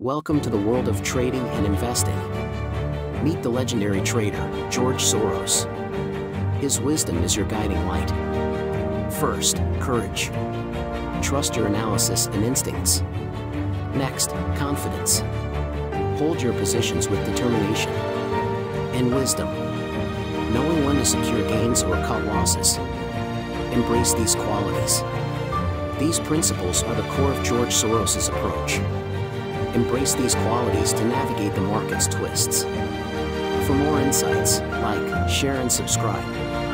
Welcome to the world of trading and investing. Meet the legendary trader, George Soros. His wisdom is your guiding light. First, courage. Trust your analysis and instincts. Next, confidence. Hold your positions with determination. And wisdom. Knowing when to secure gains or cut losses. Embrace these qualities. These principles are the core of George Soros' approach. Embrace these qualities to navigate the market's twists. For more insights, like, share, and subscribe.